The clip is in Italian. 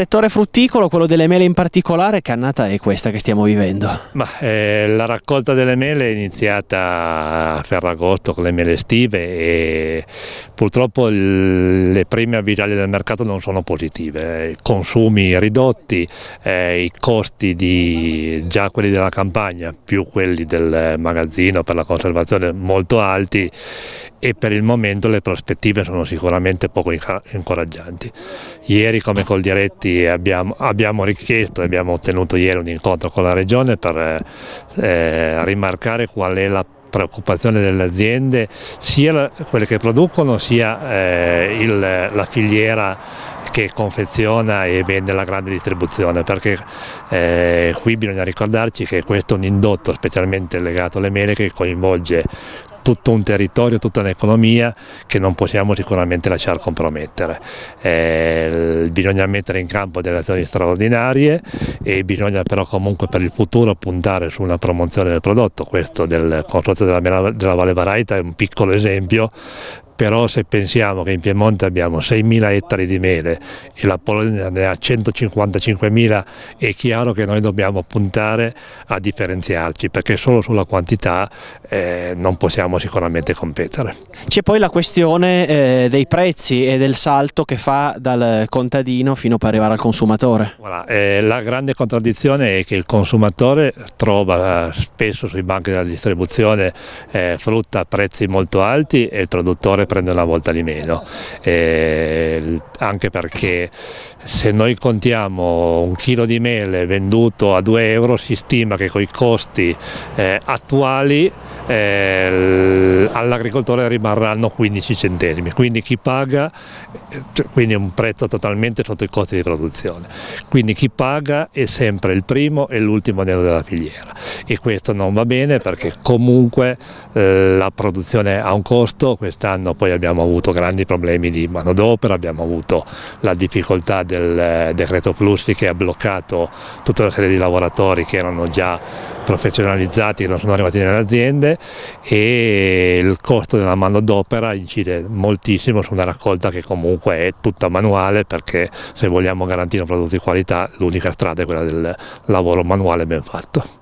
settore frutticolo, quello delle mele in particolare, che annata è questa che stiamo vivendo? Ma, eh, la raccolta delle mele è iniziata a Ferragosto con le mele estive e purtroppo il, le prime avvisaglie del mercato non sono positive, consumi ridotti, eh, i costi di già quelli della campagna più quelli del magazzino per la conservazione molto alti e per il momento le prospettive sono sicuramente poco incoraggianti. Ieri come col Diretti abbiamo, abbiamo richiesto e abbiamo ottenuto ieri un incontro con la Regione per eh, rimarcare qual è la preoccupazione delle aziende, sia quelle che producono sia eh, il, la filiera che confeziona e vende la grande distribuzione perché eh, qui bisogna ricordarci che questo è un indotto specialmente legato alle mele che coinvolge tutto un territorio, tutta un'economia che non possiamo sicuramente lasciare compromettere. Eh, bisogna mettere in campo delle azioni straordinarie e bisogna però comunque per il futuro puntare su una promozione del prodotto, questo del consorzio della, della Valle Varaita è un piccolo esempio però se pensiamo che in Piemonte abbiamo 6.000 ettari di mele e la Polonia ne ha 155.000 è chiaro che noi dobbiamo puntare a differenziarci perché solo sulla quantità eh, non possiamo sicuramente competere. C'è poi la questione eh, dei prezzi e del salto che fa dal contadino fino per arrivare al consumatore. Voilà, eh, la grande contraddizione è che il consumatore trova spesso sui banchi della distribuzione eh, frutta a prezzi molto alti e il produttore prende una volta di meno, eh, anche perché se noi contiamo un chilo di mele venduto a 2 euro si stima che con i costi eh, attuali eh, all'agricoltore rimarranno 15 centesimi, quindi chi paga, cioè, quindi è un prezzo totalmente sotto i costi di produzione, quindi chi paga è sempre il primo e l'ultimo anello della filiera. E questo non va bene perché comunque eh, la produzione ha un costo, quest'anno poi abbiamo avuto grandi problemi di manodopera, abbiamo avuto la difficoltà del eh, decreto flussi che ha bloccato tutta una serie di lavoratori che erano già professionalizzati non sono arrivati nelle aziende e il costo della manodopera incide moltissimo su una raccolta che comunque è tutta manuale perché se vogliamo garantire un prodotto di qualità l'unica strada è quella del lavoro manuale ben fatto.